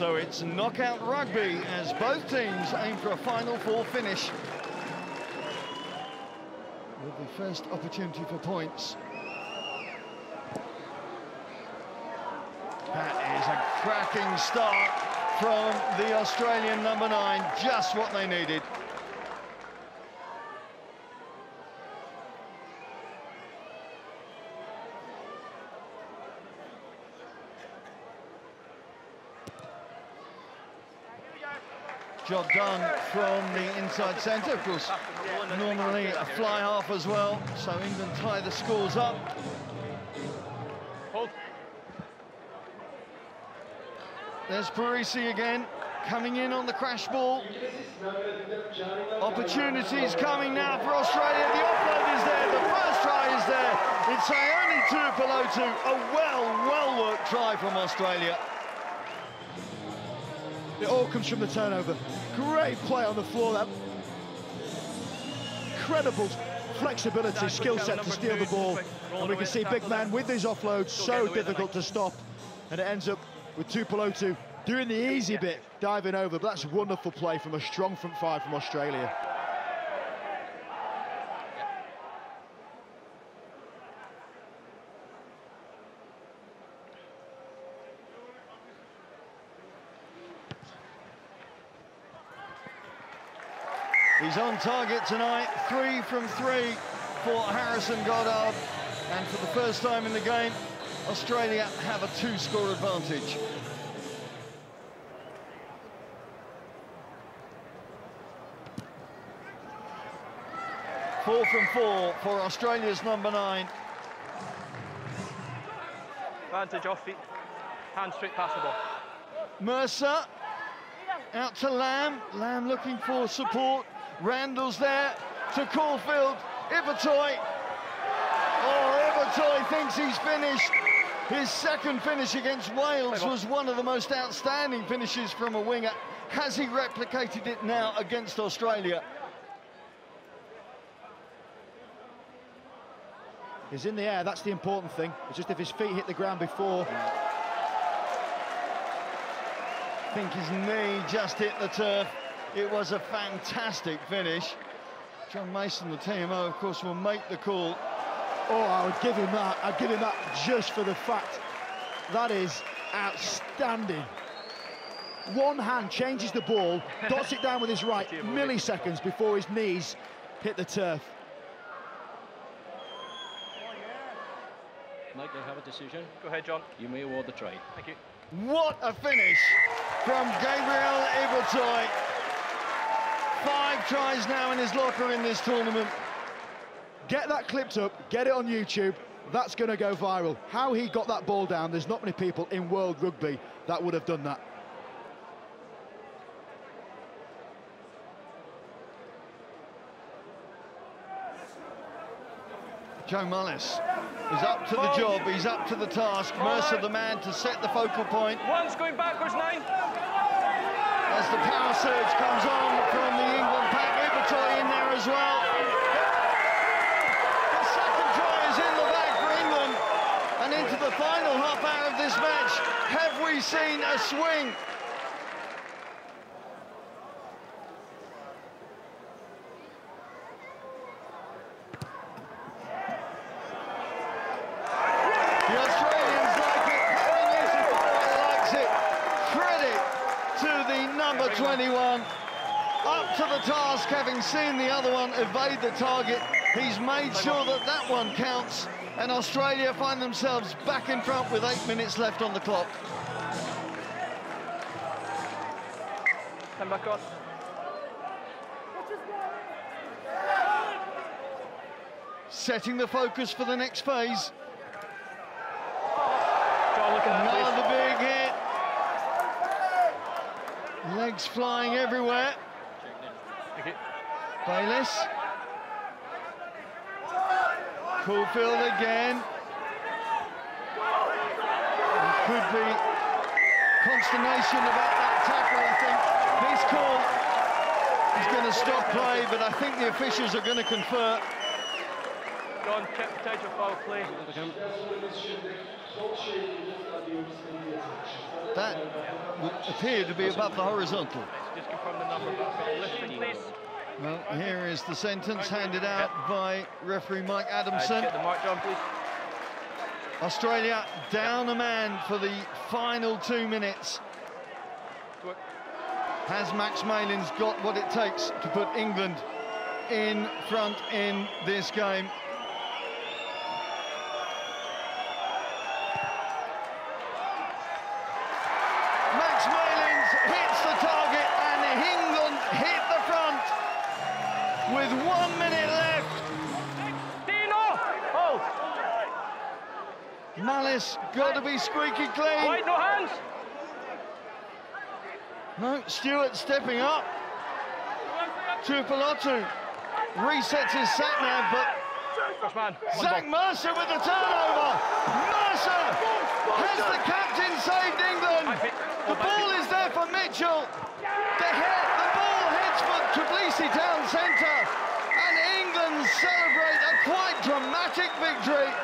So it's knockout rugby as both teams aim for a Final Four finish. With the first opportunity for points. That is a cracking start from the Australian number nine, just what they needed. Job done from the inside centre, of course, normally a fly half as well, so England tie the scores up. There's Parisi again, coming in on the crash ball. Opportunities coming now for Australia. The offload is there, the first try is there. It's Sione Tuipulotu, a well, well-worked try from Australia. It all comes from the turnover. Great play on the floor. That incredible flexibility, skill set to steal the ball. And we can see big man with these offloads, so difficult to stop. And it ends up with Tuipulotu doing the easy bit, diving over. But that's wonderful play from a strong front five from Australia. He's on target tonight, three from three for Harrison Goddard. And for the first time in the game, Australia have a two-score advantage. Four from four for Australia's number nine. Advantage off feet. Hand straight passable. Mercer out to Lamb. Lamb looking for support. Randall's there to Caulfield. Ibitoye. Oh, Ibitoye thinks he's finished. His second finish against Wales was one of the most outstanding finishes from a winger. Has he replicated it now against Australia? He's in the air, that's the important thing. It's just if his feet hit the ground before. I think his knee just hit the turf. It was a fantastic finish. John Mason, the TMO, of course, will make the call. Oh, I would give him that. I'd give him that just for the fact that is outstanding. One hand changes the ball, dots it down with his right, milliseconds before his knees hit the turf. Mike, they have a decision. Go ahead, John. You may award the try. Thank you. What a finish from Gabriel Ibitoye. Tries now in his locker in this tournament. Get that clipped up, get it on YouTube. That's going to go viral. How he got that ball down, there's not many people in world rugby that would have done that. Joe Mullis is up to the job, he's up to the task. Mercer the man to set the focal point. One's going backwards, nine. As the power surge comes on from the England pack, Ibitoye in there as well. The second try is in the bag for England. And into the final half hour of this match, have we seen a swing? Number 21. Up to the task, having seen the other one evade the target. He's made sure that that one counts. And Australia find themselves back in front with eight minutes left on the clock. Come back on. Setting the focus for the next phase. John, look at that Another place. big hit. Legs flying everywhere. Bayliss. Caulfield again. There could be consternation about that tackle, I think. This call is going to stop play, but I think the officials are going to confer. John, check potential foul play. That would appear to be above the horizontal. Just confirm the number that I've got listed, please. Well, here is the sentence handed out by referee Mike Uh, Adamson. get the mark, John, please. Australia down a man for the final two minutes. Has Max Malins got what it takes to put England in front in this game? With one minute left. Dino! Oh! Malice got to be squeaky clean. Wide, no hands! No, Stewart stepping up. Tuipulotu resets his set now, but man. Zach. Mercer with the turnover. Mercer has the captain saved England. The ball is there for Mitchell. The head, the ball heads for Tbilisi down centre, and England celebrate a quite dramatic victory.